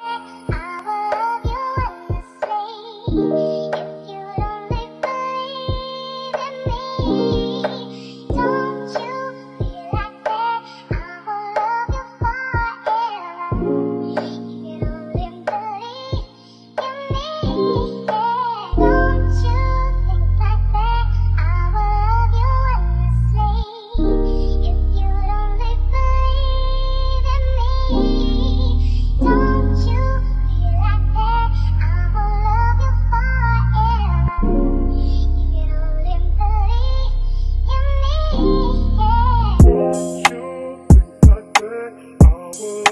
Oh, I would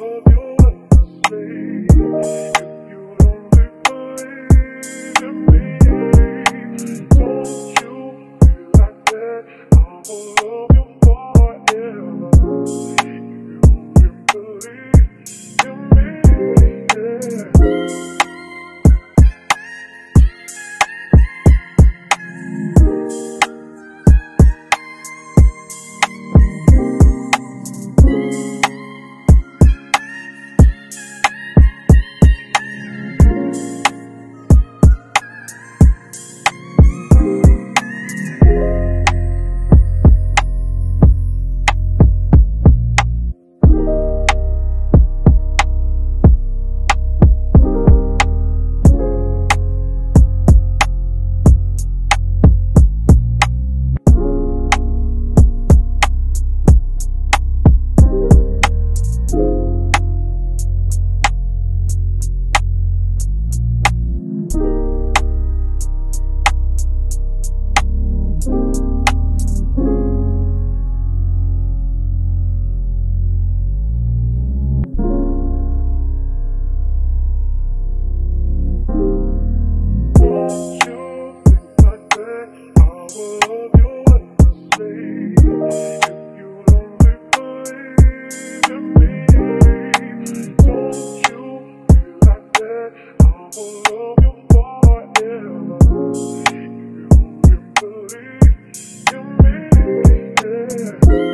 you